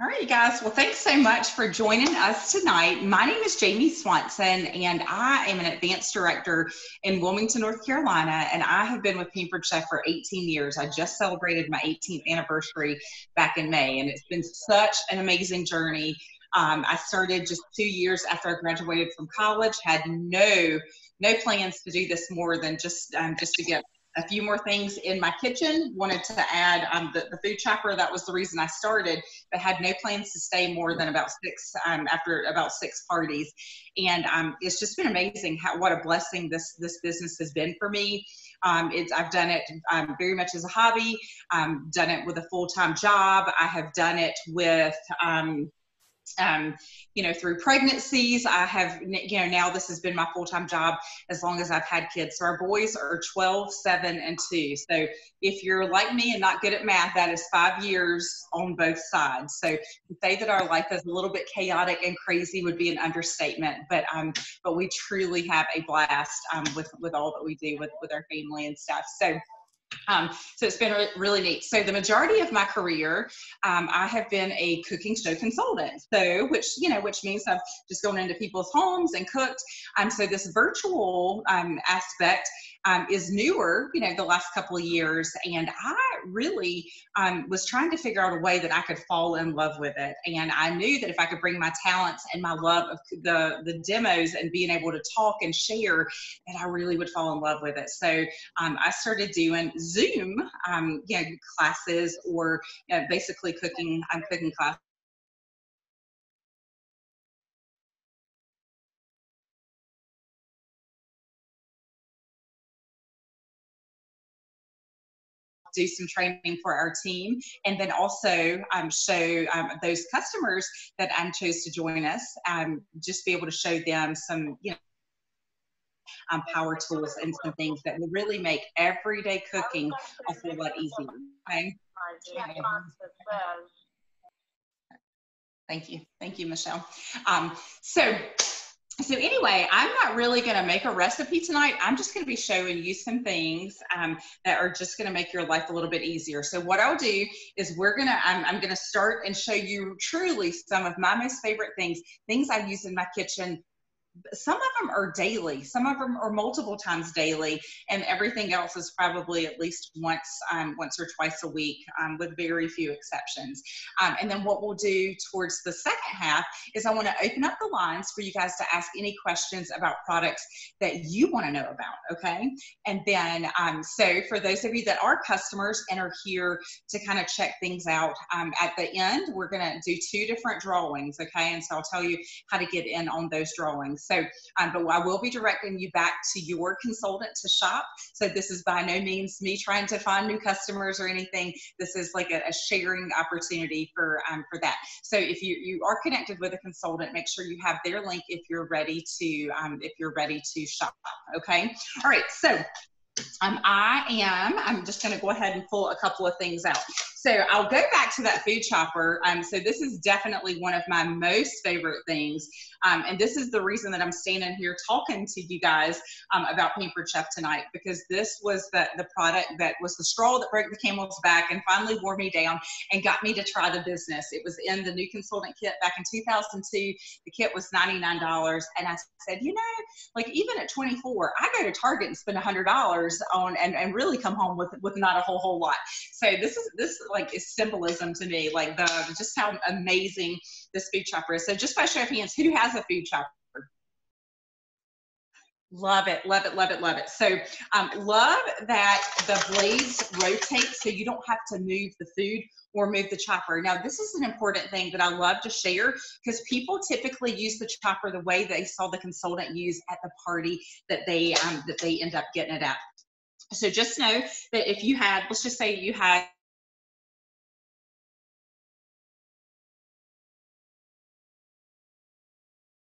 All right, you guys. Well, thanks so much for joining us tonight. My name is Jamie Swanson, and I am an advanced director in Wilmington, North Carolina. And I have been with Pampered Chef for 18 years. I just celebrated my 18th anniversary back in May, and it's been such an amazing journey. Um, I started just two years after I graduated from college. Had no no plans to do this more than just um, just to get a few more things in my kitchen. Wanted to add um, the, the, food chopper. That was the reason I started, but had no plans to stay more than about six um, after about six parties. And um, it's just been amazing how what a blessing this this business has been for me. Um, it's I've done it um, very much as a hobby. Um, done it with a full time job. I have done it with um, you know, through pregnancies. I have, you know, now this has been my full time job as long as I've had kids. So our boys are 12, 7, and 2. So if you're like me and not good at math, that is five years on both sides. So to say that our life is a little bit chaotic and crazy would be an understatement. But um, but we truly have a blast um, with with all that we do with with our family and stuff. So um, so it's been re- really neat. So the majority of my career, um, I have been a cooking show consultant. So which you know, which means I've just gone into people's homes and cooked. Um, so this virtual um, aspect um, is newer, you know, the last couple of years, and I really um, was trying to figure out a way that I could fall in love with it. And I knew that if I could bring my talents and my love of the the demos and being able to talk and share, that I really would fall in love with it. So I started doing Zoom, um, you know, classes or you know, basically cooking, I'm cooking class do some training for our team and then also um, show um, those customers that um, chose to join us um, just be able to show them some you know um, power tools and some things that will really make everyday cooking a whole lot easier. Okay. Thank you. Thank you, Michelle. Um, so, so anyway, I'm not really going to make a recipe tonight. I'm just going to be showing you some things um, that are just going to make your life a little bit easier. So what I'll do is we're going to, I'm, I'm going to start and show you truly some of my most favorite things, things I use in my kitchen some of them are daily some of them are multiple times daily and everything else is probably at least once um, once or twice a week um, with very few exceptions. Um, and then what we'll do towards the second half is i want to open up the lines for you guys to ask any questions about products that you want to know about okay? And then um, so for those of you that are customers and are here to kind of check things out um, at the end we're going to do two different drawings okay? And so i'll tell you how to get in on those drawings so, um, but I will be directing you back to your consultant to shop. So this is by no means me trying to find new customers or anything. This is like a, a sharing opportunity for um, for that. So if you you are connected with a consultant, make sure you have their link if you're ready to um, if you're ready to shop. Okay. All right. So um, I am, I'm just going to go ahead and pull a couple of things out. So I'll go back to that food chopper. Um, so this is definitely one of my most favorite things. Um, and this is the reason that I'm standing here talking to you guys um, about Pampered Chef tonight, because this was the, the product that was the straw that broke the camel's back and finally wore me down and got me to try the business. It was in the new consultant kit back in 2002. The kit was $99. And I said, you know, like even at 24, I go to Target and spend $100 on and, and really come home with, with not a whole, whole lot. So this is, this like is symbolism to me, like the just how amazing this food chopper is. So just by show of hands, who has a food chopper? Love it, love it, love it, love it. So um, love that the blades rotate so you don't have to move the food or move the chopper. Now, this is an important thing that I love to share because people typically use the chopper the way they saw the consultant use at the party that they um, that they end up getting it at. So just know that if you had, let's just say you had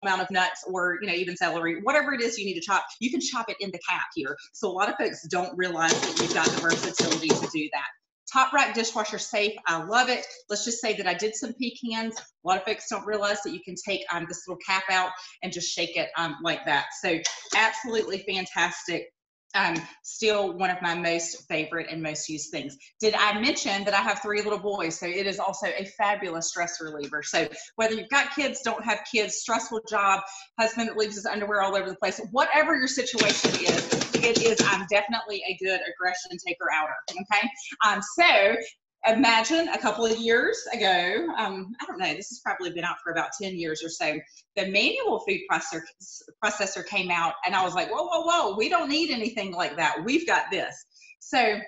amount of nuts or you know even celery whatever it is you need to chop you can chop it in the cap here. So a lot of folks don't realize that you've got the versatility to do that. Top rack dishwasher safe. I love it. Let's just say that i did some pecans. A lot of folks don't realize that you can take um, this little cap out and just shake it um, like that. So absolutely fantastic um, still one of my most favorite and most used things. Did I mention that I have three little boys? So it is also a fabulous stress reliever. So whether you've got kids, don't have kids, stressful job, husband that leaves his underwear all over the place, whatever your situation is, it is I'm definitely a good aggression taker outer. Okay. Um, so imagine a couple of years ago, um, I don't know, this has probably been out for about 10 years or so, the manual food processor, processor came out and I was like, whoa, whoa, whoa, we don't need anything like that. We've got this. So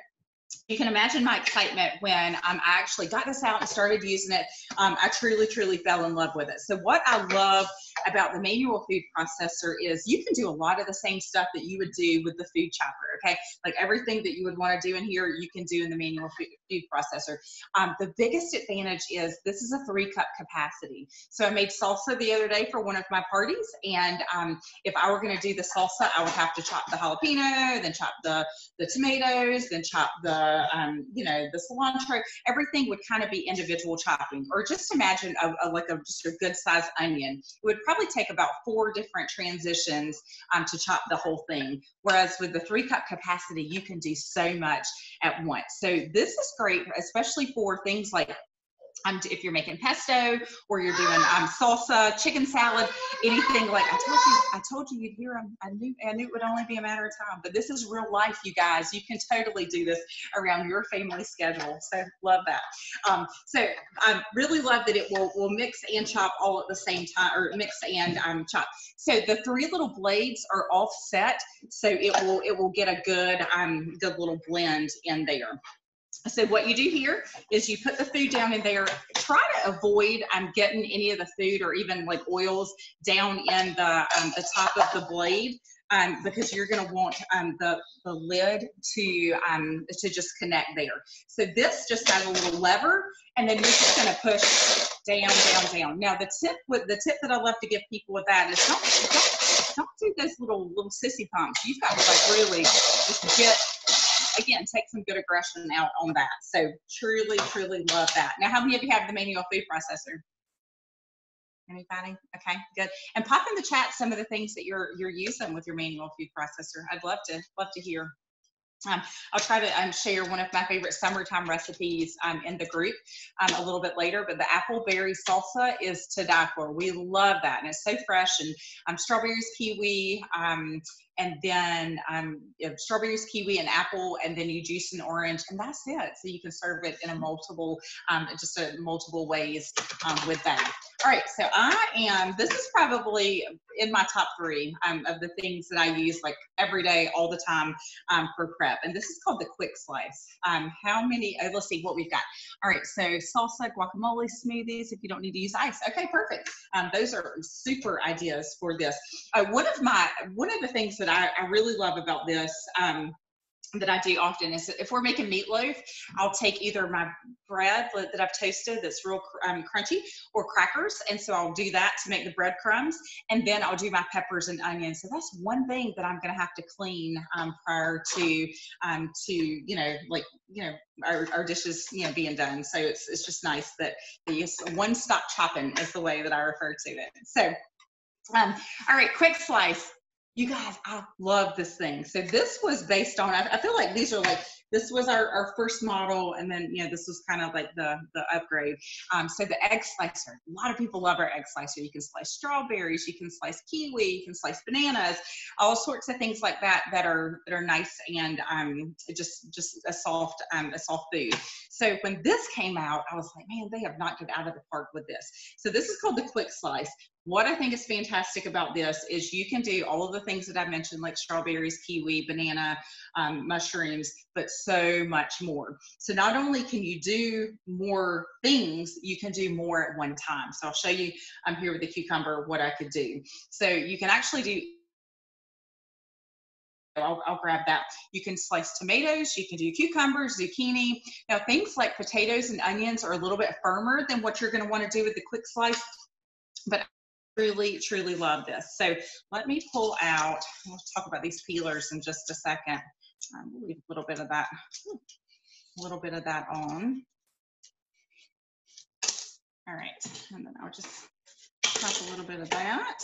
you can imagine my excitement when um, I actually got this out and started using it. Um, I truly, truly fell in love with it. So what I love about the manual food processor is you can do a lot of the same stuff that you would do with the food chopper, okay? Like everything that you would want to do in here, you can do in the manual food, food processor. Um, the biggest advantage is this is a three cup capacity. So I made salsa the other day for one of my parties, and um, if I were going to do the salsa, I would have to chop the jalapeno, then chop the, the tomatoes, then chop the, um, you know, the cilantro. Everything would kind of be individual chopping. Or just imagine a, a like a just a good sized onion. It would probably take about four different transitions um, to chop the whole thing. Whereas with the three cup capacity, you can do so much at once. So this is great, especially for things like um, if you're making pesto or you're doing um, salsa, chicken salad, anything like I told you, I told you you'd hear them. I knew, I knew it would only be a matter of time, but this is real life, you guys. You can totally do this around your family schedule. So love that. Um, so I really love that it will, will mix and chop all at the same time, or mix and um, chop. So the three little blades are offset, so it will it will get a good um, good little blend in there. So what you do here is you put the food down in there. Try to avoid um, getting any of the food or even like oils down in the, um, the top of the blade um, because you're going to want um, the, the lid to, um, to just connect there. So this just has a little lever and then you're just going to push down, down, down. Now the tip with the tip that I love to give people with that is don't, don't, don't do those little little sissy pumps. You've got to like really just get again, take some good aggression out on that. So truly, truly love that. Now, how many of you have the manual food processor? Anybody? Okay, good. And pop in the chat some of the things that you're you're using with your manual food processor. I'd love to love to hear. Um, I'll try to um, share one of my favorite summertime recipes um, in the group um, a little bit later, but the apple berry salsa is to die for. We love that, and it's so fresh. And um, strawberries, kiwi, um, and then um, strawberries, kiwi, and apple, and then you juice an orange, and that's it. So you can serve it in a multiple, um, just a multiple ways um, with that. All right, so I am, this is probably in my top three um, of the things that I use like every day, all the time um, for prep. And this is called the quick slice. Um, how many, oh, let's see what we've got. All right, so salsa, guacamole, smoothies, if you don't need to use ice. Okay, perfect. Those are super ideas for this. Uh, one of my, one of the things that I, I really love about this um, that I do often is if we're making meatloaf, I'll take either my bread that I've toasted that's real um, crunchy or crackers. And so I'll do that to make the breadcrumbs. And then I'll do my peppers and onions. So that's one thing that I'm going to have to clean um, prior to, um, to, you know, like, you know, our, our dishes, you know, being done. So it's, it's just nice that the one stop chopping is the way that I refer to it. So, um, all right, quick slice you guys, I love this thing. So this was based on, I, feel like these are like, this was our, our first model. And then, you know, this was kind of like the, the upgrade. Um, so the egg slicer, a lot of people love our egg slicer. You can slice strawberries, you can slice kiwi, you can slice bananas, all sorts of things like that, that are, that are nice and um, just, just a soft, um, a soft food. So when this came out, I was like, man, they have knocked it out of the park with this. So this is called the quick slice. What I think is fantastic about this is you can do all of the things that I mentioned, like strawberries, kiwi, banana, um, mushrooms, but so much more. So not only can you do more things, you can do more at one time. So I'll show you, I'm here with the cucumber, what I could do. So you can actually do I'll, I'll, grab that. You can slice tomatoes, you can do cucumbers, zucchini. Now things like potatoes and onions are a little bit firmer than what you're gonna wanna do with the quick slice, but I truly, truly love this. So let me pull out, we'll talk about these peelers in just a second. Um, we'll leave a little bit of that, a little bit of that on. All right, and then I'll just pop a little bit of that.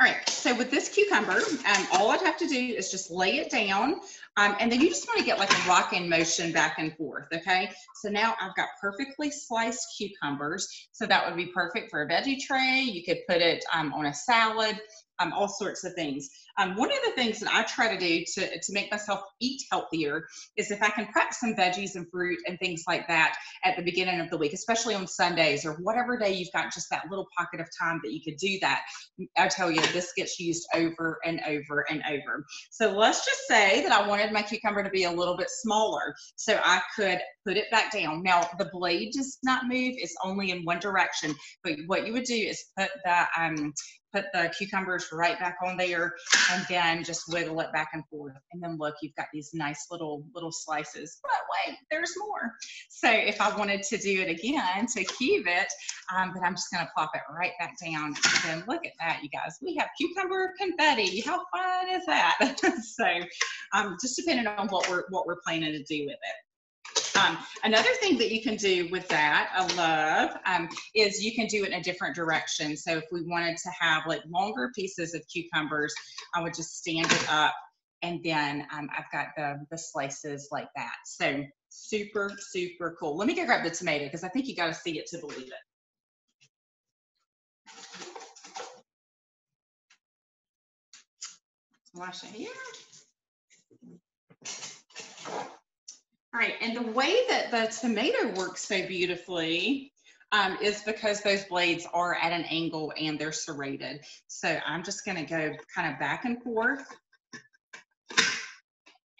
All right, so with this cucumber, um, all I'd have to do is just lay it down, um, and then you just want to get like a rocking motion back and forth, okay? So now I've got perfectly sliced cucumbers, so that would be perfect for a veggie tray. You could put it um, on a salad um, all sorts of things. Um, one of the things that I try to do to, to make myself eat healthier is if I can prep some veggies and fruit and things like that at the beginning of the week, especially on Sundays or whatever day you've got just that little pocket of time that you could do that. I tell you, this gets used over and over and over. So let's just say that I wanted my cucumber to be a little bit smaller so I could put it back down. Now the blade does not move, it's only in one direction, but what you would do is put the um, put the cucumbers right back on there and then just wiggle it back and forth. And then look, you've got these nice little, little slices. But wait, there's more. So if I wanted to do it again to cube it, um, but I'm just gonna plop it right back down. And then look at that, you guys. We have cucumber confetti. How fun is that? so um, just depending on what we're, what we're planning to do with it. Um, another thing that you can do with that, I love, um, is you can do it in a different direction. So if we wanted to have like longer pieces of cucumbers, I would just stand it up and then um, I've got the, the slices like that. So super, super cool. Let me go grab the tomato because I think you got to see it to believe it. Wash it here. All right, and the way that the tomato works so beautifully um, is because those blades are at an angle and they're serrated. So I'm just gonna go kind of back and forth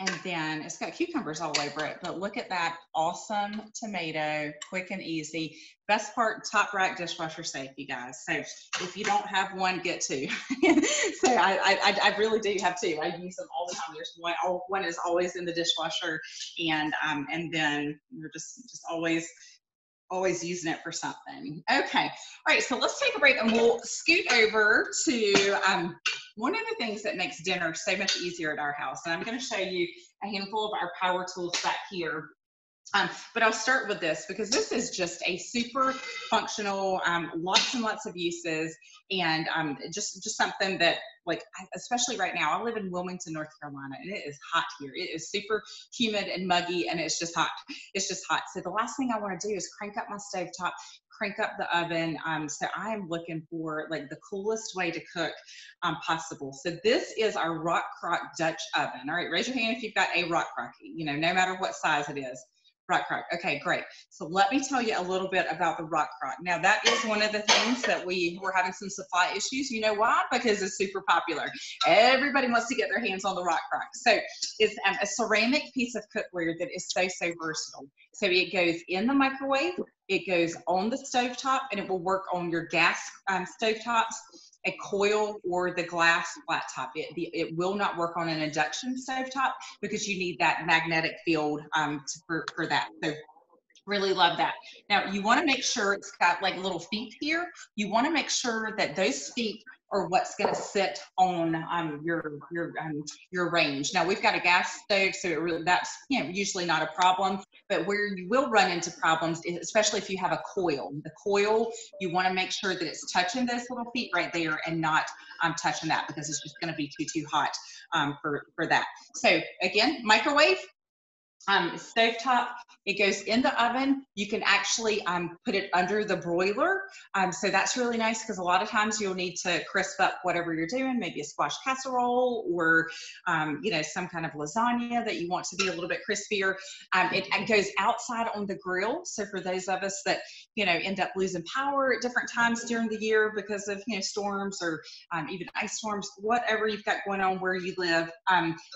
and then it's got cucumbers all over it, but look at that awesome tomato, quick and easy. Best part, top rack dishwasher safe, you guys. So if you don't have one, get two. so I, I, I really do have two. I use them all the time. There's one, one is always in the dishwasher and, um, and then you're just, just always always using it for something. Okay, all right, so let's take a break and we'll scoot over to um, one of the things that makes dinner so much easier at our house. And I'm gonna show you a handful of our power tools back here. Um, but I'll start with this because this is just a super functional, um, lots and lots of uses, and um, just just something that like especially right now. I live in Wilmington, North Carolina, and it is hot here. It is super humid and muggy, and it's just hot. It's just hot. So the last thing I want to do is crank up my stove top, crank up the oven. Um, so I am looking for like the coolest way to cook um, possible. So this is our Rock Crock Dutch oven. All right, raise your hand if you've got a Rock Crock. You know, no matter what size it is. Rock Crock. Okay, great. So let me tell you a little bit about the Rock Crock. Now that is one of the things that we were having some supply issues. You know why? Because it's super popular. Everybody wants to get their hands on the Rock Crock. So it's um, a ceramic piece of cookware that is so, so versatile. So it goes in the microwave, it goes on the stove top, and it will work on your gas um, stove tops a coil or the glass flat top. It, it will not work on an induction stove top because you need that magnetic field um, for, for that. So really love that. Now you want to make sure it's got like little feet here. You want to make sure that those feet or what's going to sit on um, your your um, your range. Now we've got a gas stove, so really, that's you know usually not a problem. But where you will run into problems, especially if you have a coil, the coil you want to make sure that it's touching those little feet right there and not um, touching that because it's just going to be too too hot um, for for that. So again, microwave um, stovetop. It goes in the oven. You can actually um, put it under the broiler. Um, so that's really nice because a lot of times you'll need to crisp up whatever you're doing, maybe a squash casserole or, um, you know, some kind of lasagna that you want to be a little bit crispier. Um, it, it, goes outside on the grill. So for those of us that, you know, end up losing power at different times during the year because of, you know, storms or um, even ice storms, whatever you've got going on where you live,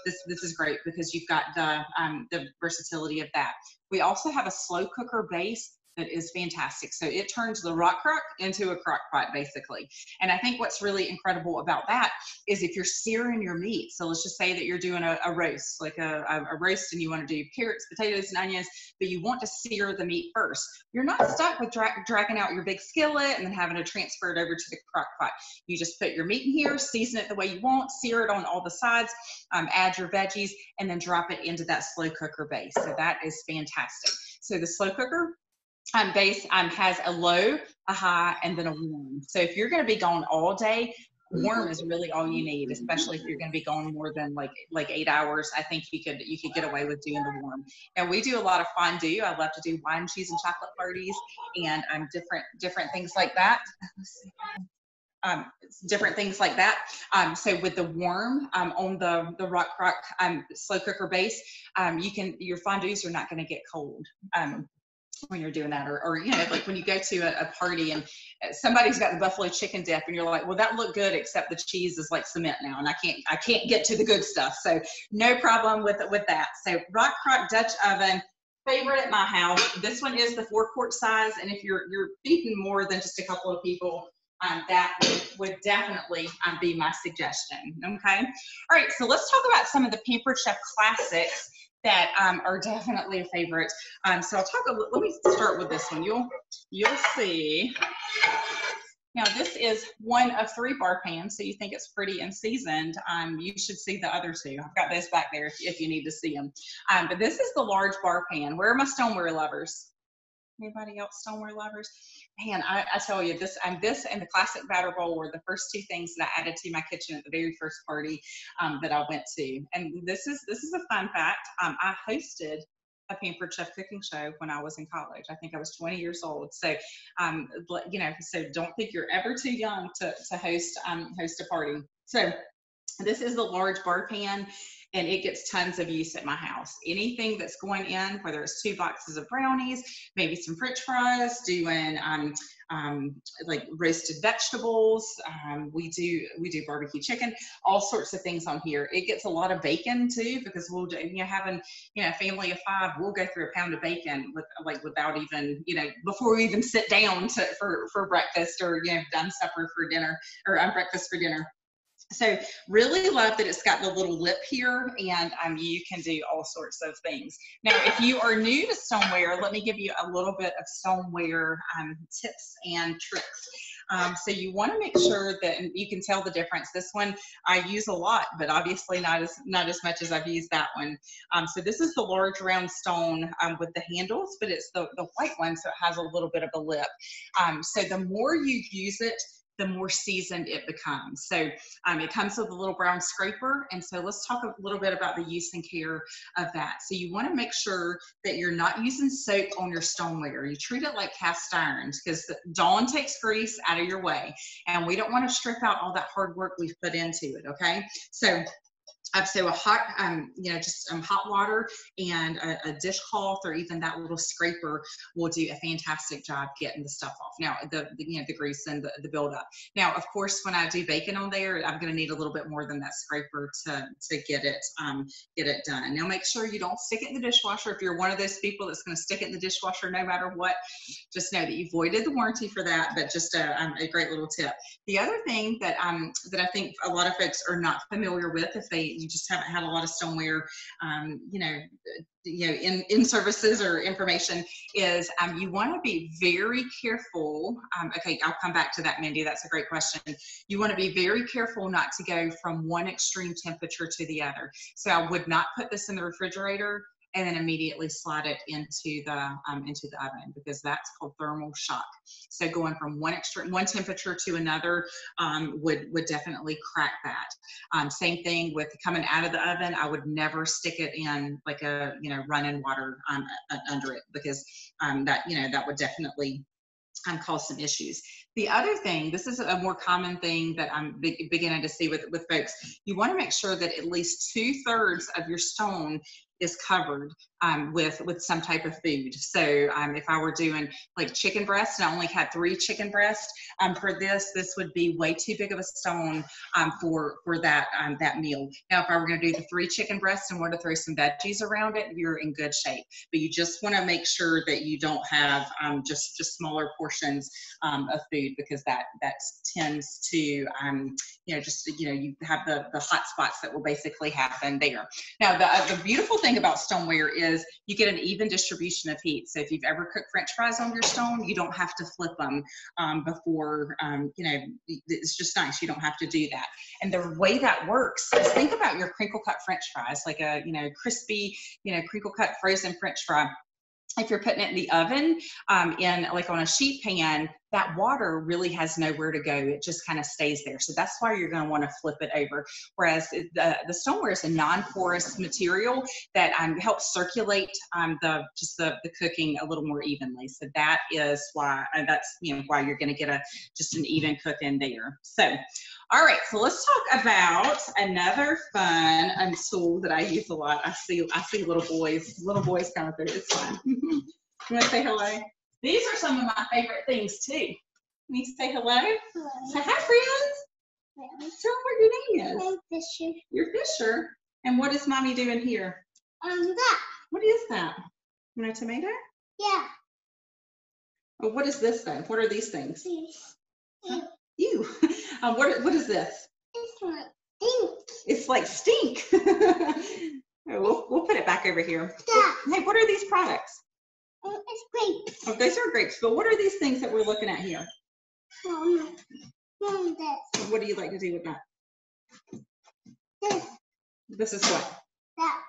this, this is great because you've got the, the versatility of that. We also have a slow cooker base is fantastic. So it turns the rock crock into a crock pot basically. And I think what's really incredible about that is if you're searing your meat, so let's just say that you're doing a, a roast, like a, a, roast and you want to do carrots, potatoes, and onions, but you want to sear the meat first. You're not stuck with dra dragging out your big skillet and then having to transfer it over to the crock pot. You just put your meat in here, season it the way you want, sear it on all the sides, um, add your veggies, and then drop it into that slow cooker base. So that is fantastic. So the slow cooker um, base um, has a low, a high, and then a warm. So if you're going to be gone all day, warm is really all you need, especially if you're going to be going more than like like eight hours. I think you could you could get away with doing the warm. Now we do a lot of fondue. I love to do wine, cheese, and chocolate parties, and um, different different things like that. Um, different things like that. Um, so with the warm um, on the the Rock Crock um, slow cooker base, um, you can your fondues are not going to get cold. When you're doing that or, or you know like when you go to a, a, party and somebody's got the buffalo chicken dip and you're like well that looked good except the cheese is like cement now and i can't i can't get to the good stuff. So no problem with it with that. So rock crock dutch oven favorite at my house. This one is the four quart size and if you're you're feeding more than just a couple of people um, that would definitely um, be my suggestion okay? All right so let's talk about some of the pampered chef classics that um, are definitely a favorite. Um, so I'll talk, a, let me start with this one. You'll, you'll see. Now this is one of three bar pans, so you think it's pretty and seasoned. Um, you should see the other two. I've got those back there if, if you need to see them. Um, but this is the large bar pan. Where are my stoneware lovers? Anybody else stoneware lovers? Man, I, I tell you, this and this and the classic batter bowl were the first two things that I added to my kitchen at the very first party um, that I went to. And this is this is a fun fact. Um, I hosted a Pampered Chef cooking show when I was in college. I think I was 20 years old. So, um, you know, so don't think you're ever too young to, to host um, host a party. So this is the large bar pan and it gets tons of use at my house. Anything that's going in, whether it's two boxes of brownies, maybe some french fries, doing um, um, like roasted vegetables. Um, we do we do barbecue chicken, all sorts of things on here. It gets a lot of bacon too because we'll do, you know having you know a family of five, we'll go through a pound of bacon with like without even you know before we even sit down to for for breakfast or you know done supper for dinner or um, breakfast for dinner. So really love that it's got the little lip here and um, you can do all sorts of things. Now, if you are new to stoneware, let me give you a little bit of stoneware um, tips and tricks. Um, so you want to make sure that you can tell the difference. This one I use a lot, but obviously not as not as much as I've used that one. Um, so this is the large round stone um, with the handles, but it's the, the white one, so it has a little bit of a lip. Um, so the more you use it, the more seasoned it becomes. So um, it comes with a little brown scraper. And so let's talk a little bit about the use and care of that. So you want to make sure that you're not using soap on your stoneware. You treat it like cast irons because the Dawn takes grease out of your way. And we don't want to strip out all that hard work we've put into it, okay? So so a hot, um, you know, just um, hot water and a, a, dishcloth or even that little scraper will do a fantastic job getting the stuff off. Now, the, the you know, the grease and the, the buildup. Now, of course, when I do bacon on there, I'm going to need a little bit more than that scraper to, to get it, um, get it done. Now, make sure you don't stick it in the dishwasher. If you're one of those people that's going to stick it in the dishwasher no matter what, just know that you voided the warranty for that, but just a, um, a great little tip. The other thing that, um, that I think a lot of folks are not familiar with if they you just haven't had a lot of stoneware, um, you know, you know, in, in services or information is um, you want to be very careful. Um, okay, I'll come back to that, Mindy. That's a great question. You want to be very careful not to go from one extreme temperature to the other. So I would not put this in the refrigerator and then immediately slide it into the um, into the oven because that's called thermal shock. So going from one extreme one temperature to another um, would would definitely crack that. Um, same thing with coming out of the oven. I would never stick it in like a you know running water um, under it because um, that you know that would definitely um, cause some issues. The other thing, this is a more common thing that I'm be beginning to see with, with folks, you want to make sure that at least two thirds of your stone is covered um, with with some type of food. So um, if I were doing like chicken breast and I only had three chicken breasts um, for this, this would be way too big of a stone um, for for that um, that meal. Now, if I were going to do the three chicken breasts and want to throw some veggies around it, you're in good shape. But you just want to make sure that you don't have um, just just smaller portions of food because that that tends to you know just you know you have the the hot spots that will basically happen there. Now, the uh, the beautiful thing about stoneware is you get an even distribution of heat. So if you've ever cooked French fries on your stone, you don't have to flip them um, before, um, you know, it's just nice. You don't have to do that. And the way that works is think about your crinkle cut French fries, like a, you know, crispy, you know, crinkle cut frozen French fry if you're putting it in the oven um, in like on a sheet pan that water really has nowhere to go. It just kind of stays there. So that's why you're going to want to flip it over. Whereas the, the stoneware is a non-porous material that um, helps circulate um, the just the, the cooking a little more evenly. So that is why uh, that's you know why you're going to get a just an even cook in there. So all right, so let's talk about another fun um, tool that I use a lot. I see I see little boys, little boys coming through. It's fun. you want to say hello? These are some of my favorite things too. Can you say hello? Hello. Say hi, friends. Tell them what your name is. I'm Fisher. You're Fisher. And what is mommy doing here? Um, that. What is that? You know, tomato? Yeah. Oh, what is this then? What are these things? This. Huh? You. um, what, what is this? This one. Pink. It's like stink. Oh, we'll, we'll put it back over here. That. Hey, what are these products? Um, it's grapes. Oh, those are grapes, but what are these things that we're looking at here? Um, um, this. What do you like to do with that? This. This is what? That.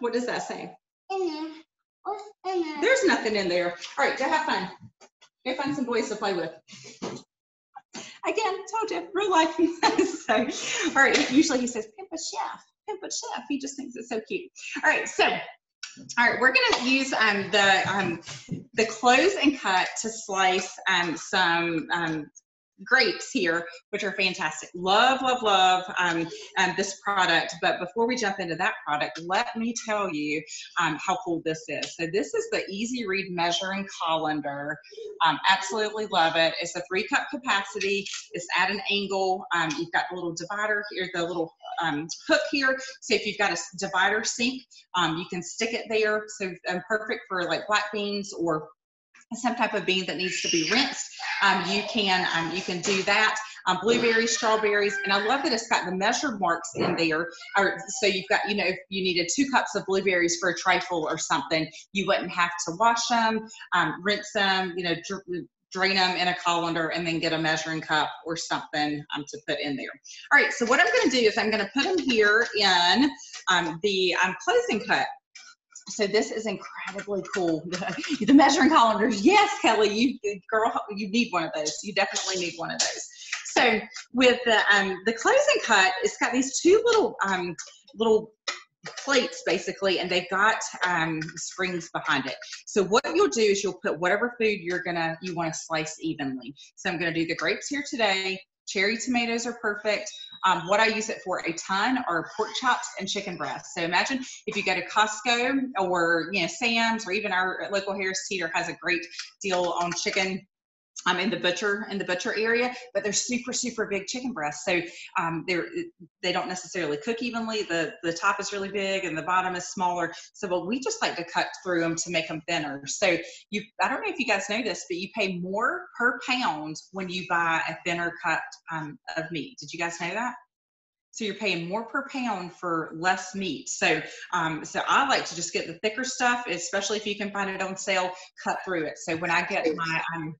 What does that say? In there. What's in there? There's nothing in there. All right, go have fun. Go find some boys to play with. Again, told you, real life. so, all right, usually he says, pimp a chef, pimp a chef. He just thinks it's so cute. All right, so, all right, we're gonna use um, the um, the close and cut to slice um, some um, grapes here, which are fantastic. Love, love, love um, um, this product. But before we jump into that product, let me tell you um, how cool this is. So this is the Easy Read measuring colander. Um, absolutely love it. It's a three cup capacity. It's at an angle. Um, you've got the little divider here, the little um, hook here. So if you've got a divider sink, um, you can stick it there. So perfect for like black beans or some type of bean that needs to be rinsed. Um, you can um, you can do that. Um, blueberries, strawberries, and I love that it's got the measured marks in there. Or, so you've got you know if you needed two cups of blueberries for a trifle or something, you wouldn't have to wash them, um, rinse them, you know. Dr- drain them in a colander and then get a measuring cup or something um, to put in there. All right, so what I'm going to do is I'm going to put them here in um, the um, close and cut. So this is incredibly cool. The, the measuring colanders, yes, Kelly, you girl, you need one of those. You definitely need one of those. So with the um, the close and cut, it's got these two little um, little plates basically, and they've got um, springs behind it. So what you'll do is you'll put whatever food you're gonna you want to slice evenly. So I'm gonna do the grapes here today. Cherry tomatoes are perfect. Um, what I use it for a ton are pork chops and chicken breasts. So imagine if you go to Costco or you know Sam's or even our local Harris Teeter has a great deal on chicken. I'm in the butcher in the butcher area, but they're super super big chicken breasts. So um, they're they don't necessarily cook evenly. The the top is really big and the bottom is smaller. So but we just like to cut through them to make them thinner. So you I don't know if you guys know this, but you pay more per pound when you buy a thinner cut um, of meat. Did you guys know that? So you're paying more per pound for less meat. So, um, so I like to just get the thicker stuff, especially if you can find it on sale. Cut through it. So when I get my um,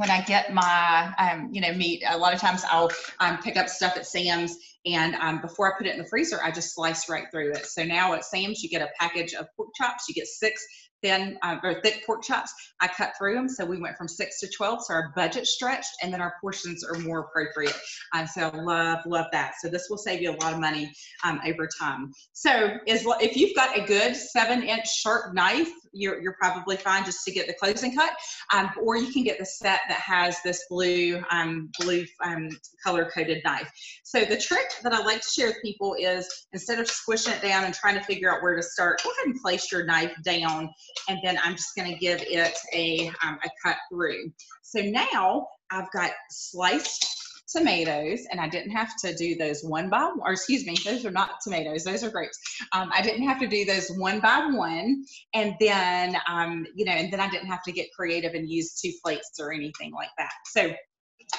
when I get my um, you know meat, a lot of times I'll um, pick up stuff at Sam's, and um, before I put it in the freezer, I just slice right through it. So now at Sam's, you get a package of pork chops. You get six thin uh, or thick pork chops. I cut through them, so we went from six to twelve. So our budget stretched, and then our portions are more appropriate. Um, so I love love that. So this will save you a lot of money um, over time. So is if you've got a good seven inch sharp knife, you're you're probably fine just to get the close and cut. Um, or you can get the set that has this blue um, blue um, color coded knife. So the trick that I like to share with people is instead of squishing it down and trying to figure out where to start, go ahead and place your knife down, and then I'm just going to give it a um, a cut through. So now I've got sliced tomatoes and I didn't have to do those one by one, or excuse me, those are not tomatoes, those are grapes. Um, I didn't have to do those one by one. And then, um, you know, and then I didn't have to get creative and use two plates or anything like that. So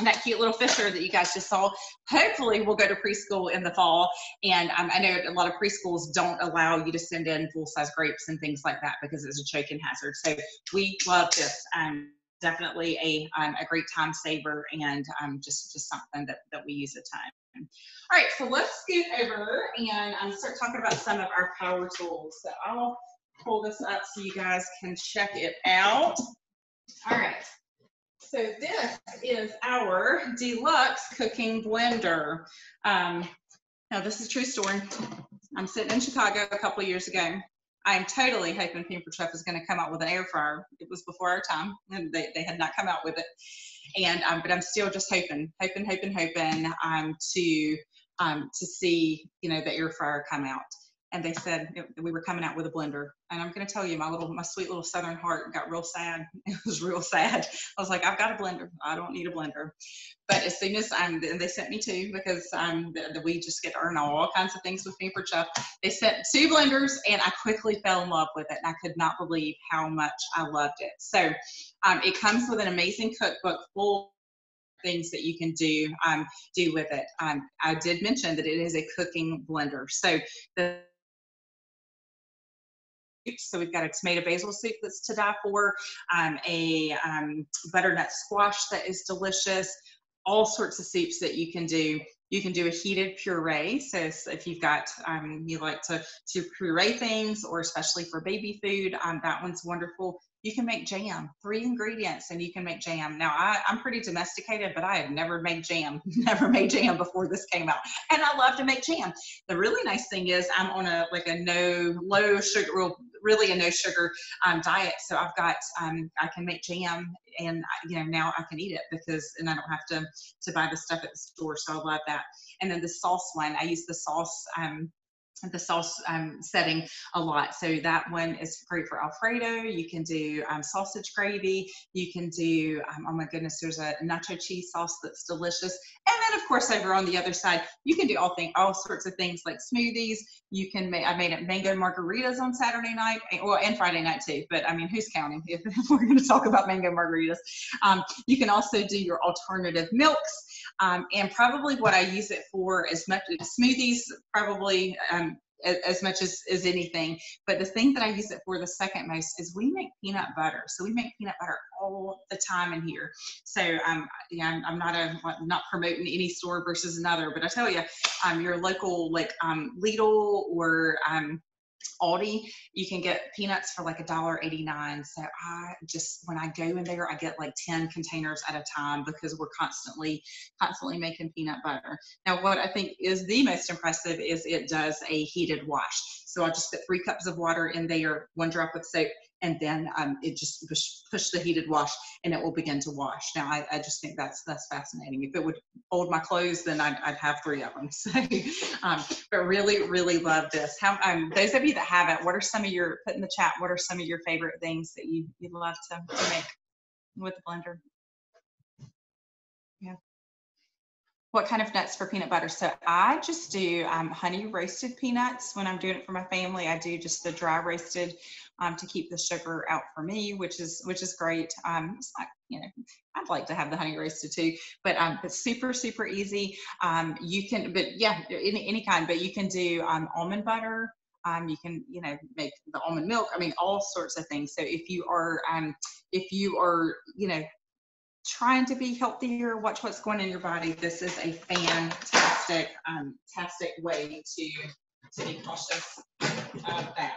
that cute little fisher that you guys just saw, hopefully will go to preschool in the fall. And um, I know a lot of preschools don't allow you to send in full-size grapes and things like that because it's a choking hazard. So we love this. Um, definitely a, um, a great time saver and um, just, just something that, that we use a ton. All right, so let's scoot over and um, start talking about some of our power tools. So I'll pull this up so you guys can check it out. All right. so this is our deluxe cooking blender. Um, now this is true story. I'm sitting in Chicago a couple years ago. I'm totally hoping Pampered Chef is going to come out with an air fryer. It was before our time, and they, they had not come out with it. And um, but I'm still just hoping, hoping, hoping, hoping um, to um, to see you know the air fryer come out and they said we were coming out with a blender. And I'm going to tell you, my little, my sweet little Southern heart got real sad. It was real sad. I was like, I've got a blender. I don't need a blender. But as soon as I'm, and they sent me two because um, the, we just get to earn all kinds of things with Pampered Chef. They sent two blenders, and I quickly fell in love with it. And I could not believe how much I loved it. So um, it comes with an amazing cookbook full things that you can do um, do with it. Um, I did mention that it is a cooking blender. So the so we've got a tomato basil soup that's to die for, um, a um, butternut squash that is delicious, all sorts of soups that you can do. You can do a heated puree. So if you've got, um, you like to, to puree things or especially for baby food, um, that one's wonderful. You can make jam three ingredients and you can make jam. Now I, i'm pretty domesticated but i have never made jam never made jam before this came out. And i love to make jam. The really nice thing is i'm on a like a no low sugar real, really a no sugar um, diet. So i've got um, i can make jam and you know now i can eat it because and i don't have to to buy the stuff at the store so i love that. And then the sauce one i use the sauce um, the sauce um, setting a lot. So that one is great for Alfredo. You can do um, sausage gravy. You can do, um, oh my goodness, there's a nacho cheese sauce that's delicious. And then of course over on the other side, you can do all thing, all sorts of things like smoothies. You can make, I made it mango margaritas on Saturday night, well, and Friday night too. But I mean, who's counting if, if we're going to talk about mango margaritas? Um, you can also do your alternative milks. Um, and probably what I use it for as much as smoothies, probably um, as much as, as anything. But the thing that I use it for the second most is we make peanut butter. So we make peanut butter all the time in here. So um, yeah, I'm, I'm not not promoting any store versus another, but I tell you, um, your local like um, Lidl or um, Aldi, you can get peanuts for like a dollar eighty nine. So I just when I go in there, I get like ten containers at a time because we're constantly constantly making peanut butter. Now, what I think is the most impressive is it does a heated wash. So I'll just put three cups of water in there, one drop of soap, and then um, it just push, push the heated wash and it will begin to wash. Now, I, I just think that's that's fascinating. If it would hold my clothes, then I'd, I'd have three of them. So, um, but really, really love this. How um, those of you that have it, what are some of your put in the chat? What are some of your favorite things that you you love to, to make with the blender? Yeah. What kind of nuts for peanut butter? So I just do um, honey roasted peanuts when I'm doing it for my family. I do just the dry roasted um, to keep the sugar out for me, which is which is great. Um, it's not, you know, I'd like to have the honey roasted too, but um, but super super easy. Um, you can, but yeah, any any kind. But you can do um, almond butter. Um, you can, you know, make the almond milk. I mean, all sorts of things. So if you are, um, if you are, you know, trying to be healthier, watch what's going in your body. This is a fantastic, um, fantastic way to to be cautious of that.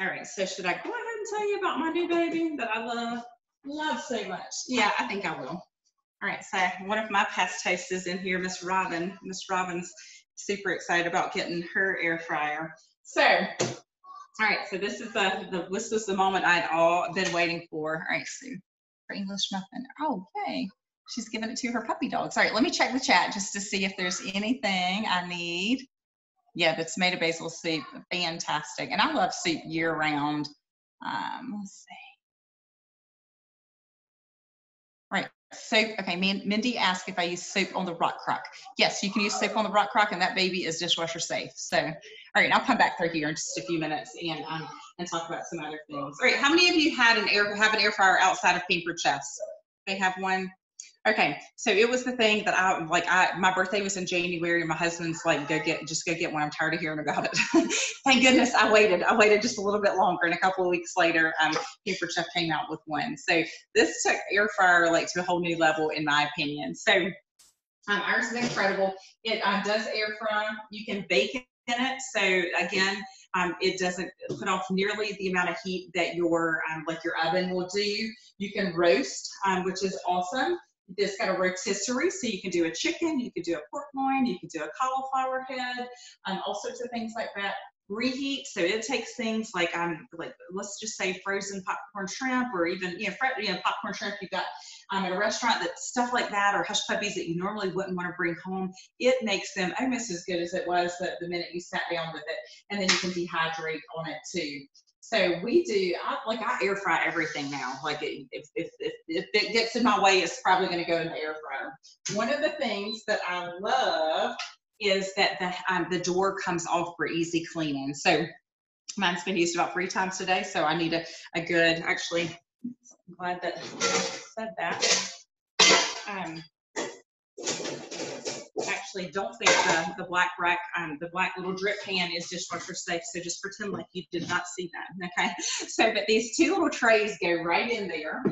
All right, so should I go ahead and tell you about my new baby that I love, love so much? Yeah, I think I will. All right, so one of my past tastes is in here, Miss Robin. Miss Robin's super excited about getting her air fryer. So, all right, so this is the, the this is the moment I'd all been waiting for. All right, so for English muffin. Oh, yay. She's giving it to her puppy dogs. All right, let me check the chat just to see if there's anything I need. Yeah, the tomato basil soup, fantastic. And I love soup year round. Um, let's see. Right, soup. Okay, Mindy asked if I use soup on the rock crock. Yes, you can use soap on the rock crock, and that baby is dishwasher safe. So, all right, I'll come back through here in just a few minutes and um, and talk about some other things. All right, how many of you had an air have an air fryer outside of Pampered Chefs? They have one. Okay, so it was the thing that I like. I my birthday was in January, and my husband's like, "Go get, just go get one." I'm tired of hearing about it. Thank goodness I waited. I waited just a little bit longer, and a couple of weeks later, um, Pampered Chef came out with one. So this took air fryer like to a whole new level, in my opinion. So um, ours is incredible. It uh, does air fry. You can bake in it. So again, um, it doesn't put off nearly the amount of heat that your um, like your oven will do. You can roast, um, which is awesome. This got a rotisserie, so you can do a chicken, you can do a pork loin, you can do a cauliflower head, um, all sorts of things like that reheat. So it takes things like um like let's just say frozen popcorn shrimp or even you know, fr- you know popcorn shrimp You've got um, at a restaurant that stuff like that or hush puppies that you normally wouldn't want to bring home. It makes them almost as good as it was the, the minute you sat down with it, and then you can dehydrate on it too. So we do, I, like I air fry everything now. Like if, if, if, if it gets in my way, it's probably going to go in the air fryer. One of the things that I love is that the, um, the door comes off for easy cleaning. So mine's been used about three times today, so I need a, a good, actually, I'm glad that said that. Um, actually don't think the, the black rack, um, the black little drip pan is dishwasher safe, so just pretend like you did not see that, okay? So, but these two little trays go right in there.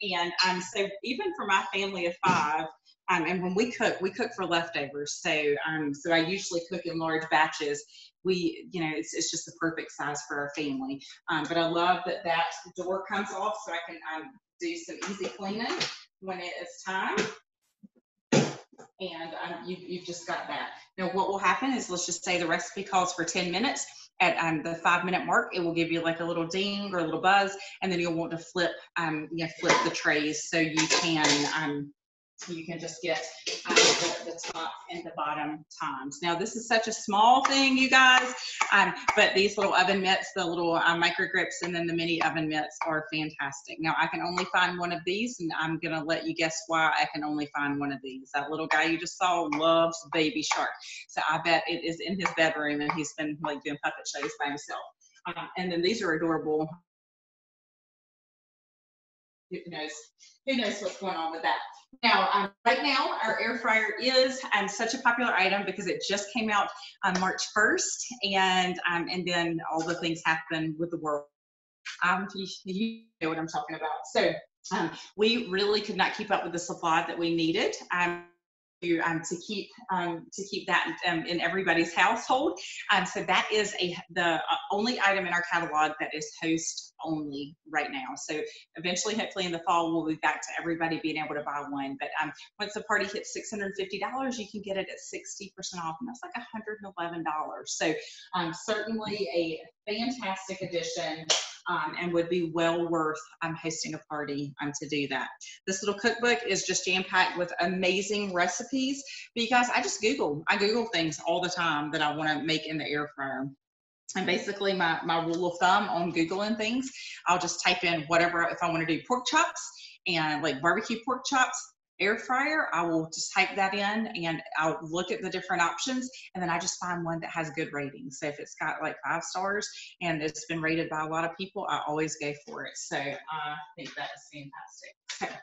And um, so even for my family of five, um, and when we cook, we cook for leftovers. So, um, so I usually cook in large batches. We, you know, it's, it's just the perfect size for our family. Um, but I love that that door comes off so I can um, do some easy cleaning when it is time. And um, you, you've just got that. Now, what will happen is let's just say the recipe calls for 10 minutes. At um, the five minute mark, it will give you like a little ding or a little buzz, and then you'll want to flip, um, you know, flip the trays so you can um, you can just get um, the, the, top and the bottom times. Now this is such a small thing, you guys, um, but these little oven mitts, the little uh, micro grips and then the mini oven mitts are fantastic. Now I can only find one of these and I'm gonna let you guess why I can only find one of these. That little guy you just saw loves Baby Shark. So I bet it is in his bedroom and he's been like doing puppet shows by himself. Uh, and then these are adorable. Who knows? Who knows what's going on with that? Now, um, right now, our air fryer is um, such a popular item because it just came out on March 1st, and um, and then all the things happen with the world. Um, you, you, know what I'm talking about. So um, we really could not keep up with the supply that we needed. Um, to, um, to keep um, to keep that um, in everybody's household. Um, so that is a the uh, only item in our catalog that is host only right now. So eventually, hopefully in the fall, we'll be back to everybody being able to buy one. But um, once the party hits $650, you can get it at 60% off, and that's like $111. So um, certainly a fantastic addition um, and would be well worth um, hosting a party um, to do that. This little cookbook is just jam packed with amazing recipes because I just Google, I Google things all the time that I want to make in the air fryer. And basically my, my rule of thumb on Googling things, I'll just type in whatever, if I want to do pork chops and like barbecue pork chops, air fryer, I will just type that in and I'll look at the different options and then I just find one that has good ratings. So if it's got like five stars and it's been rated by a lot of people, I always go for it. So I think that is fantastic.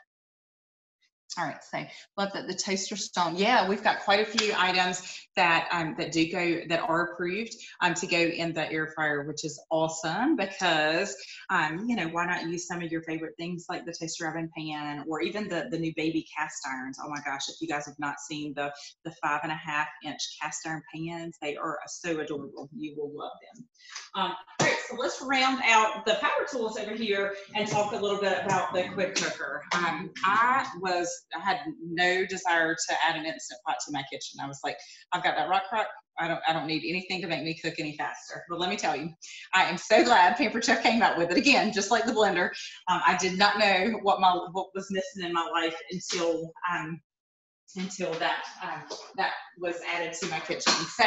All right, so love that the toaster stone. Yeah, we've got quite a few items that um, that do go that are approved um, to go in the air fryer, which is awesome because um, you know why not use some of your favorite things like the toaster oven pan or even the the new baby cast irons. Oh my gosh, if you guys have not seen the the five and a half inch cast iron pans, they are so adorable. You will love them. So let's round out the power tools over here and talk a little bit about the quick cooker. Um, I was I had no desire to add an instant pot to my kitchen. I was like, I've got that rock crock. I don't, I don't need anything to make me cook any faster. But let me tell you, I am so glad Pampered Chef came out with it again, just like the blender. Um, I did not know what my what was missing in my life until um, until that um, that was added to my kitchen. So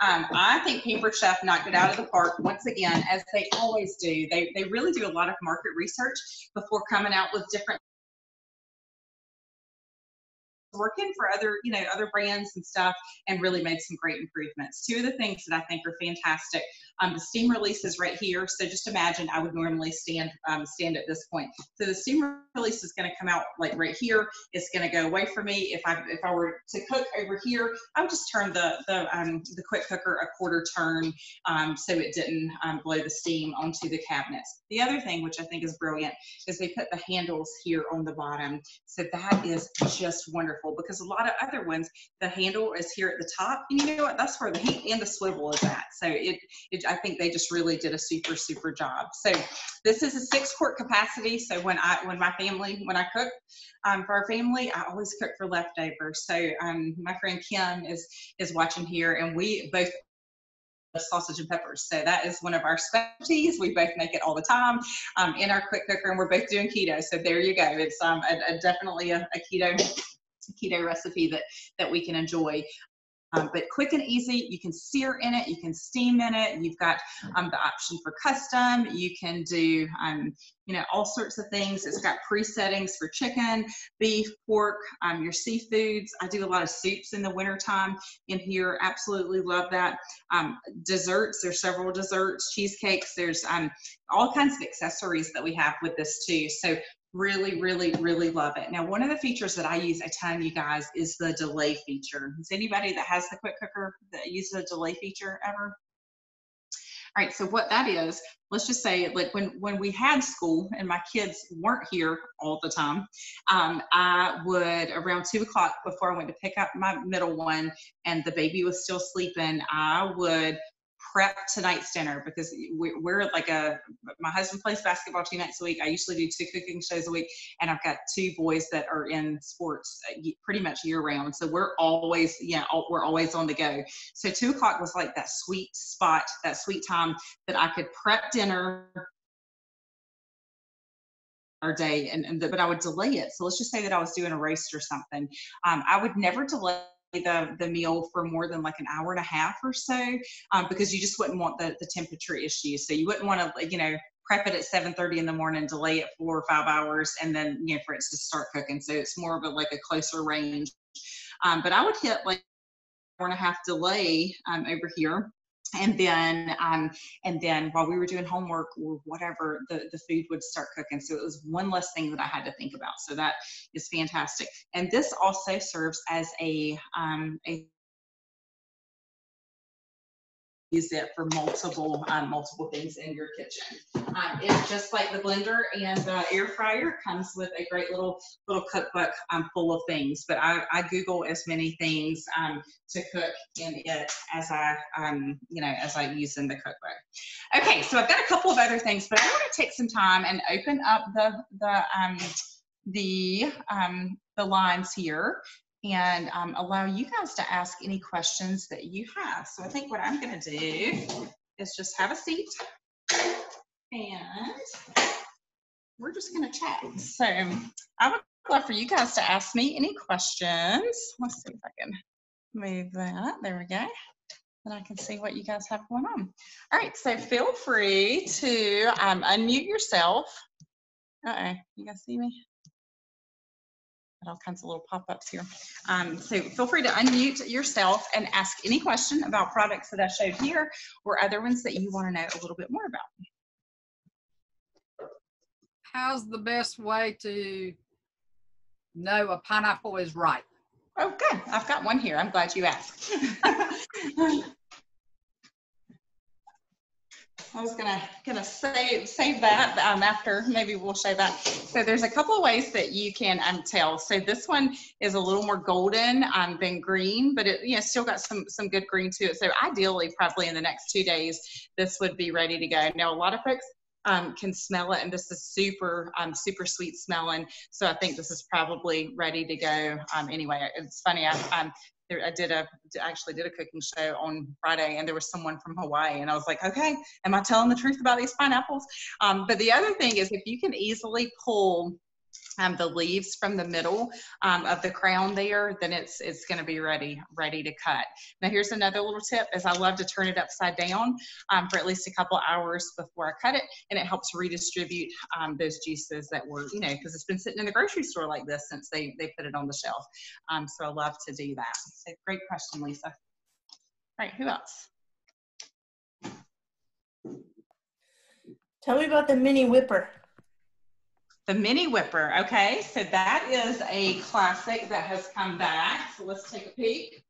um, I think Pampered Chef knocked it out of the park once again, as they always do. They they really do a lot of market research before coming out with different working for other, you know, other brands and stuff and really made some great improvements. Two of the things that I think are fantastic Um, the steam release is right here. So just imagine I would normally stand um, stand at this point. So the steam release is going to come out like right here. It's going to go away from me. If I if I were to cook over here, I would just turn the the um, the quick cooker a quarter turn um, so it didn't um, blow the steam onto the cabinets. The other thing, which I think is brilliant, is they put the handles here on the bottom. So that is just wonderful because a lot of other ones, the handle is here at the top, and you know what? That's where the heat and the swivel is at. So it, it I think they just really did a super super job. So this is a six quart capacity. So when I when my family when I cook um, for our family, I always cook for leftovers. So um, my friend Kim is is watching here, and we both sausage and peppers. So that is one of our specialties. We both make it all the time um, in our quick cooker, and we're both doing keto. So there you go. It's um, a, a definitely a, a keto keto recipe that that we can enjoy. Um, but quick and easy. You can sear in it, you can steam in it. You've got um, the option for custom. You can do, um, you know, all sorts of things. It's got pre-settings for chicken, beef, pork, um, your seafoods. I do a lot of soups in the wintertime in here. Absolutely love that. Um, desserts, there's several desserts, cheesecakes. There's um, all kinds of accessories that we have with this too. So really, really, really love it. Now, one of the features that I use a ton, you guys, is the delay feature. Is anybody that has the quick cooker that uses a delay feature ever? All right, so what that is, let's just say like when, when we had school and my kids weren't here all the time, um, I would around two o'clock before I went to pick up my middle one and the baby was still sleeping, I would prep tonight's dinner because we're like a my husband plays basketball two nights a week. I usually do two cooking shows a week and i've got two boys that are in sports uh, pretty much year round so we're always yeah we're always on the go. So two o'clock was like that sweet spot that sweet time that i could prep dinner our day and, and the, but i would delay it. So let's just say that i was doing a race or something. Um, i would never delay the, the meal for more than like an hour and a half or so um, because you just wouldn't want the, the temperature issue. So you wouldn't want to, you know, prep it at 7.30 in the morning, delay it four or five hours, and then, you know, for it to start cooking. So it's more of a, like a closer range. Um, but I would hit like an hour and a half delay um, over here and then um, and then while we were doing homework or whatever the, the food would start cooking. So it was one less thing that i had to think about. So that is fantastic. And this also serves as a um, a use it for multiple um, multiple things in your kitchen. Um, it's just like the blender and the air fryer comes with a great little little cookbook um, full of things. But I, I Google as many things um, to cook in it as I um, you know as I use in the cookbook. Okay, so I've got a couple of other things, but I want to take some time and open up the the um, the um, the lines here and um, allow you guys to ask any questions that you have. So I think what I'm going to do is just have a seat and we're just going to chat. So I would love for you guys to ask me any questions. Let's see if I can move that. There we go. And I can see what you guys have going on. All right, so feel free to um, unmute yourself. Uh-oh, you guys see me? All kinds of little pop-ups here. Um, so feel free to unmute yourself and ask any question about products that I showed here or other ones that you want to know a little bit more about. How's the best way to know a pineapple is ripe? Oh, good. I've got one here. I'm glad you asked. I was gonna gonna save save that um, after maybe we'll show that. So there's a couple of ways that you can um, tell. So this one is a little more golden um, than green, but it you know still got some some good green to it. So ideally, probably in the next two days, this would be ready to go. Now a lot of folks um, can smell it, and this is super um, super sweet smelling. So I think this is probably ready to go. Um, anyway, it's funny. I, um, there, I did a actually did a cooking show on Friday, and there was someone from Hawaii, and I was like, okay, am I telling the truth about these pineapples? Um, but the other thing is, if you can easily pull um, the leaves from the middle um, of the crown there, then it's it's going to be ready ready to cut. Now here's another little tip: is I love to turn it upside down um, for at least a couple hours before I cut it, and it helps redistribute um, those juices that were you know because it's been sitting in the grocery store like this since they they put it on the shelf. Um, so I love to do that. So great question, Lisa. All right, who else? Tell me about the mini whipper. The Mini Whipper. Okay, so that is a classic that has come back. So let's take a peek.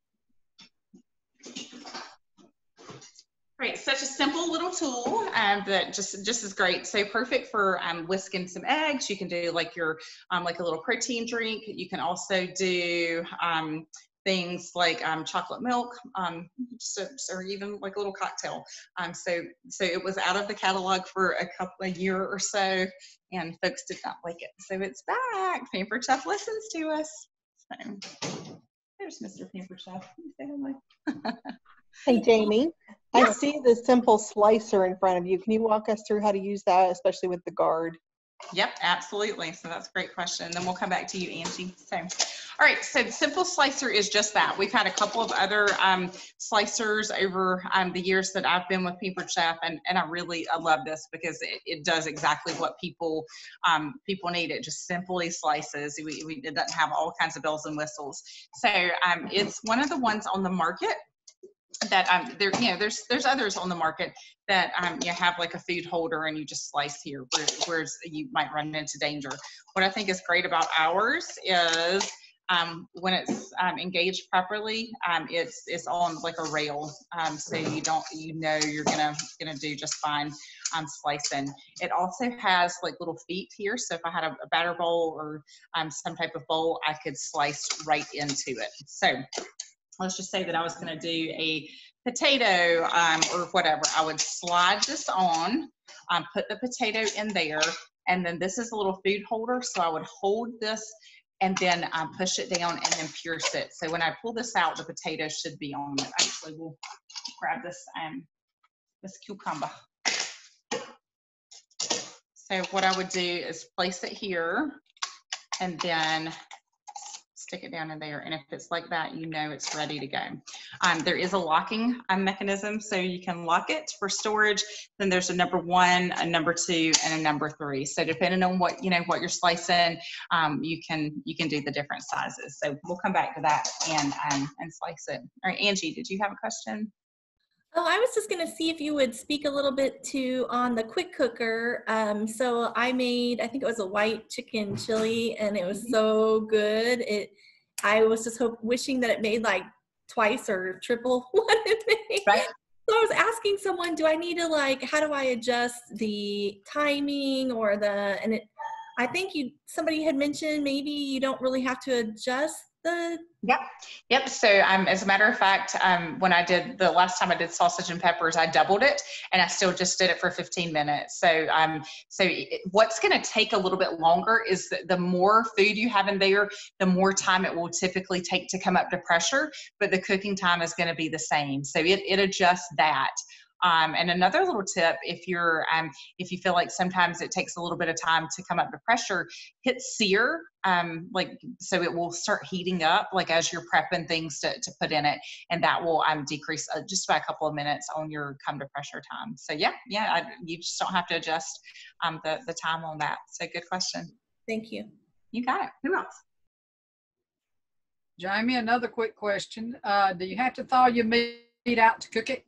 Great, such a simple little tool um, that just just is great. So perfect for um, whisking some eggs. You can do like your um, like a little protein drink. You can also do um, things like um, chocolate milk, um, or even like a little cocktail. Um, so, so it was out of the catalog for a couple of year or so, and folks did not like it. So it's back. Pampered Chef listens to us. So, there's Mr. Pampered Chef. Hey, Jamie. Yeah. I see the simple slicer in front of you. Can you walk us through how to use that, especially with the guard? Yep, absolutely. So that's a great question. Then we'll come back to you, Angie. So, all right, so the simple slicer is just that. We've had a couple of other um, slicers over um, the years that I've been with Pampered Chef, and, and I really I love this because it, it does exactly what people um, people need. It just simply slices. We, we, it doesn't have all kinds of bells and whistles. So um, it's one of the ones on the market that um there you know there's there's others on the market that um you have like a food holder and you just slice here whereas, you might run into danger what i think is great about ours is um, when it's um, engaged properly, um, it's it's on like a rail, um, so you don't you know you're gonna gonna do just fine um, slicing. It also has like little feet here, so if I had a, a batter bowl or um, some type of bowl, I could slice right into it. So let's just say that I was going to do a potato um, or whatever. I would slide this on, um, put the potato in there, and then this is a little food holder. So I would hold this and then um, push it down and then pierce it. So when I pull this out, the potato should be on it. Actually, we'll grab this um, this cucumber. So what I would do is place it here and then stick it down in there. And if it's like that, you know it's ready to go. Um, there is a locking um, mechanism, so you can lock it for storage. Then there's a number one, a number two, and a number three. So depending on what you know what you're slicing, um, you can you can do the different sizes. So we'll come back to that and um, and slice it. All right, Angie, did you have a question? Oh, I was just going to see if you would speak a little bit to on the quick cooker. Um, so I made, I think it was a white chicken chili, and it was mm-hmm. so good. It, I was just hope wishing that it made like twice or triple what it made. Right. So I was asking someone, do I need to like, how do I adjust the timing or the, and it, I think you somebody had mentioned maybe you don't really have to adjust the Yep. Yep. So, um, as a matter of fact, um, when I did the last time I did sausage and peppers, I doubled it, and I still just did it for 15 minutes. So, um, so it, what's going to take a little bit longer is the, the more food you have in there, the more time it will typically take to come up to pressure, but the cooking time is going to be the same. So it it adjusts that. Um, and another little tip, if you're um, if you feel like sometimes it takes a little bit of time to come up to pressure, hit sear, um, like so it will start heating up like as you're prepping things to, to put in it, and that will um, decrease uh, just by a couple of minutes on your come to pressure time. So yeah, yeah, I, you just don't have to adjust um, the the time on that. So good question. Thank you. You got it. Who else? Jamie, another quick question. Uh, do you have to thaw your meat out to cook it?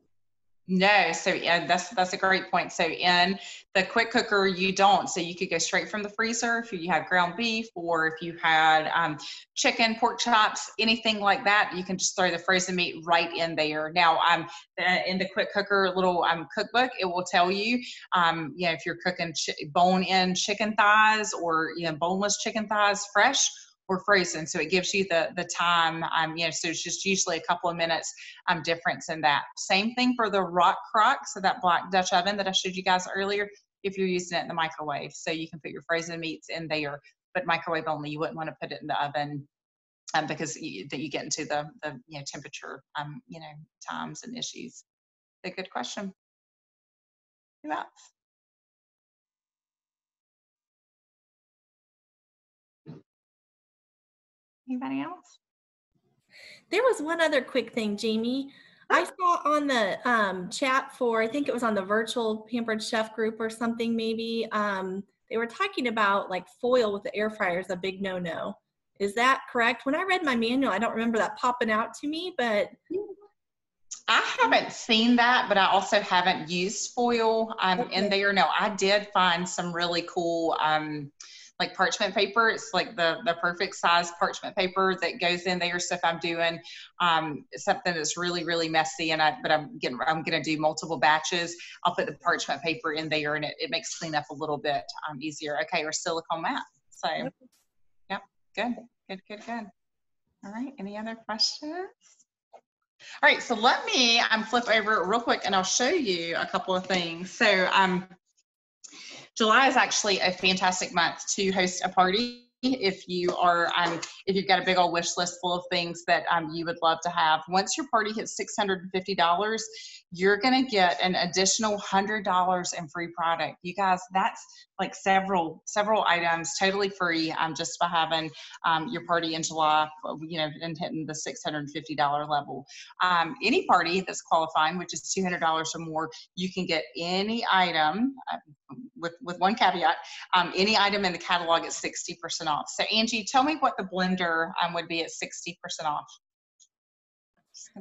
No, so yeah, that's that's a great point. So in the quick cooker, you don't. So you could go straight from the freezer if you have ground beef or if you had um, chicken, pork chops, anything like that. You can just throw the frozen meat right in there. Now, um, in the quick cooker little um, cookbook, it will tell you, um, you know, if you're cooking ch- bone-in chicken thighs or you know boneless chicken thighs fresh or frozen. So it gives you the the time. Um, you know, so it's just usually a couple of minutes um, difference in that. Same thing for the rock crock, so that black Dutch oven that I showed you guys earlier. If you're using it in the microwave, so you can put your frozen meats in there, but microwave only. You wouldn't want to put it in the oven. Um, because you, that you get into the, the you know temperature um, you know times and issues. A good question. Who else? Anybody else? There was one other quick thing, Jamie. I saw on the um, chat for, I think it was on the virtual Pampered Chef group or something, maybe. Um, they were talking about like foil with the air fryer is a big no no. Is that correct? When I read my manual, I don't remember that popping out to me, but. I haven't seen that, but I also haven't used foil um, Okay. in there. No, I did find some really cool um, like parchment paper. It's like the the perfect size parchment paper that goes in there. So if I'm doing um, something that's really really messy and I but I'm getting I'm gonna do multiple batches, I'll put the parchment paper in there and it, it makes cleanup a little bit um, easier. Okay, or silicone mat. So yep, good, good, good, good. All right, any other questions? All right, so let me um, flip over real quick and I'll show you a couple of things. So um, July is actually a fantastic month to host a party if you are um, if you've got a big old wish list full of things that um, you would love to have. Once your party hits $650, you're going to get an additional $100 in free product. You guys, that's like several several items totally free um, just by having um, your party in July, you know, and hitting the $650 level. Um, any party that's qualifying, which is $200 or more, you can get any item uh, with, with one caveat, um, any item in the catalog at 60% off. So Angie, tell me what the blender um, would be at 60% off.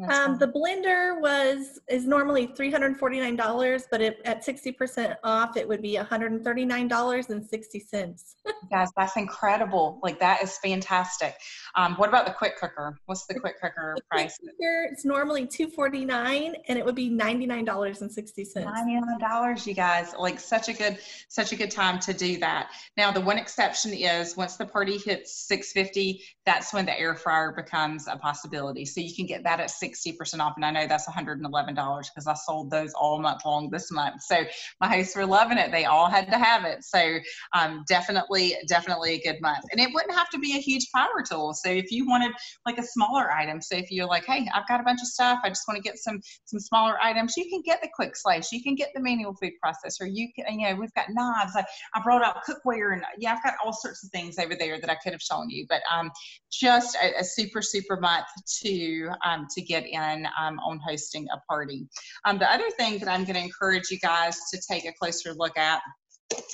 Um, the blender was is normally three hundred forty nine dollars, but it, at sixty percent off, it would be one hundred thirty nine dollars and sixty cents. Guys, that's incredible. Like that is fantastic. Um, what about the quick cooker? What's the quick cooker price? Quick cooker, It's normally 249 and it would be ninety nine dollars and sixty cents. Ninety-nine dollars, you guys. Like such a good, such a good time to do that. Now, the one exception is once the party hits six fifty, that's when the air fryer becomes a possibility. So you can get that at sixty percent off, and I know that's one hundred and eleven dollars because I sold those all month long this month. So my hosts were loving it. They all had to have it. So um, definitely, definitely a good month. And it wouldn't have to be a huge power tool. So if you wanted like a smaller item, so if you're like, hey, I've got a bunch of stuff, I just want to get some some smaller items, you can get the quick slice, you can get the manual food processor, you can, you know, we've got knives. I, I brought out cookware and yeah, I've got all sorts of things over there that I could have shown you. But um, just a, a super super month to um, to get in um, on hosting a party. Um, the other thing that I'm going to encourage you guys to take a closer look at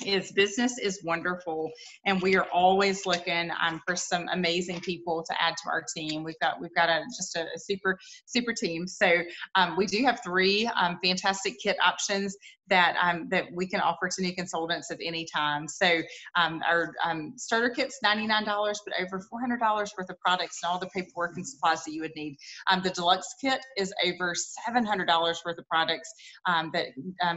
is business is wonderful and we are always looking um, for some amazing people to add to our team. We've got we've got a just a, a super super team. So um, we do have three um, fantastic kit options that um, that we can offer to new consultants at any time. So um, our um, starter kit's $99 but over $400 worth of products and all the paperwork and supplies that you would need. The deluxe kit is over $700 worth of products that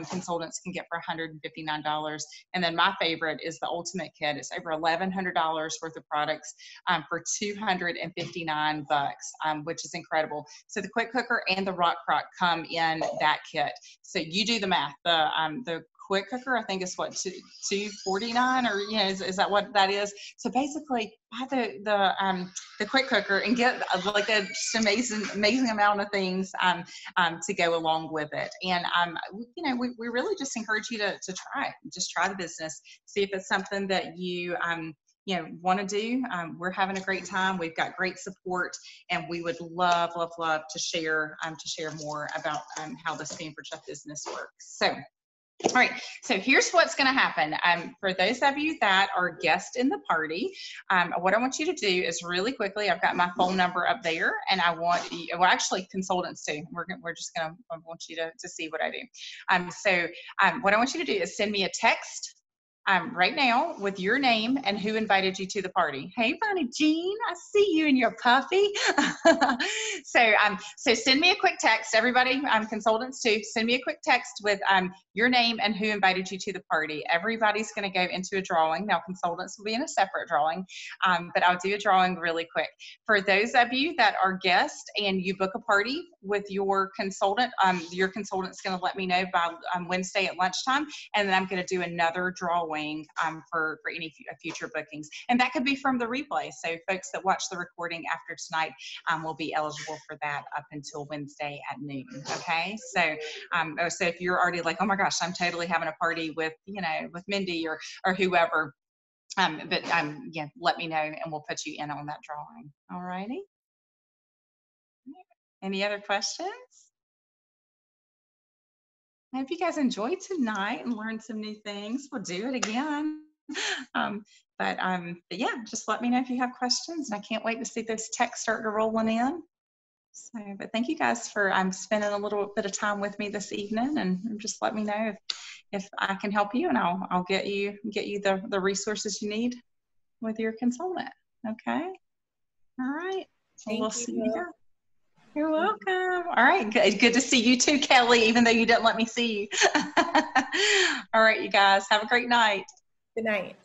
consultants can get for $159 and then my favorite is the Ultimate Kit. It's over eleven hundred dollars worth of products um, for two hundred and fifty nine bucks, um, which is incredible. So the Quick Cooker and the Rock Crock come in that kit. So you do the math. The um, the quick cooker i think is what two, 249 or you know is, is that what that is? So basically buy the the um the quick cooker and get uh, like a just amazing amazing amount of things um, um to go along with it. And um you know we, we really just encourage you to to try it just try the business. See if it's something that you um you know want to do. Um, we're having a great time. We've got great support and we would love love love to share um, to share more about um, how the Pampered Chef business works. So all right, so here's what's going to happen. Um, for those of you that are guests in the party, um, what I want you to do is really quickly, I've got my phone number up there, and I want you, well, actually, consultants too. We're, we're just going to, want you to, to see what I do. Um, so, um, what I want you to do is send me a text um, right now with your name and who invited you to the party. Hey, Bonnie Jean, I see you in your puffy. so, um, so send me a quick text, everybody, um, consultants too. Send me a quick text with um, your name and who invited you to the party. Everybody's going to go into a drawing. Now, consultants will be in a separate drawing, um, but I'll do a drawing really quick. For those of you that are guests and you book a party with your consultant, um, your consultant's going to let me know by um, Wednesday at lunchtime, and then I'm going to do another drawing um, for for any fu- future bookings, and that could be from the replay. So folks that watch the recording after tonight um, will be eligible for that up until Wednesday at noon. Okay, so um, oh, so if you're already like, oh my gosh, I'm totally having a party with you know with Mindy or or whoever. Um, but um, yeah, let me know and we'll put you in on that drawing. All righty. Any other questions? I hope you guys enjoyed tonight and learned some new things. We'll do it again. Um, but, um, but yeah, just let me know if you have questions. And I can't wait to see those texts start to rolling in. So, but thank you guys for um, spending a little bit of time with me this evening, and just let me know if, if I can help you, and I'll I'll get you get you the the resources you need with your consultant. Okay. All right. So Thank we'll you. see you. guys. You're welcome. All right. Good, good to see you too, Kelly, even though you didn't let me see you. All right, you guys. Have a great night. Good night.